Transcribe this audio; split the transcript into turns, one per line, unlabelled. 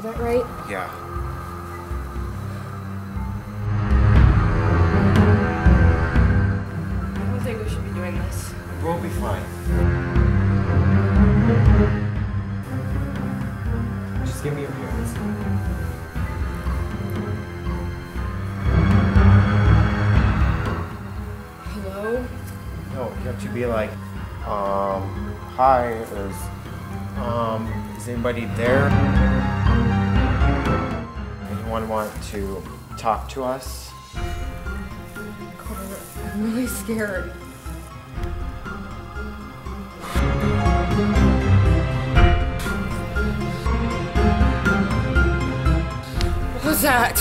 that right.
Yeah.
I don't think we should be doing this.
We'll be fine. Just give me your parents.
Hello?
No, you have to be like, um, hi, is, um, is anybody there? one want to talk to us?
I'm really scared. What was that?